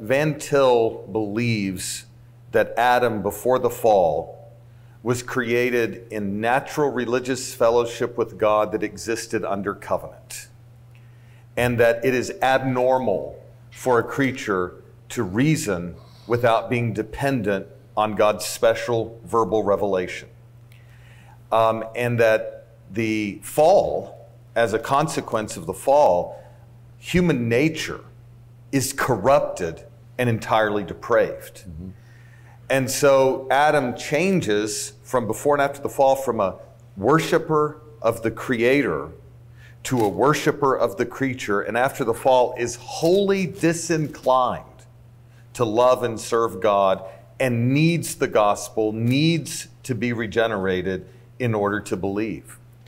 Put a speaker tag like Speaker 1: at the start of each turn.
Speaker 1: Van Til believes that Adam, before the fall, was created in natural religious fellowship with God that existed under covenant. And that it is abnormal for a creature to reason without being dependent on God's special verbal revelation. Um, and that the fall, as a consequence of the fall, human nature is corrupted and entirely depraved. Mm-hmm. And so Adam changes from before and after the fall from a worshiper of the Creator to a worshiper of the creature, and after the fall is wholly disinclined to love and serve God and needs the gospel, needs to be regenerated in order to believe.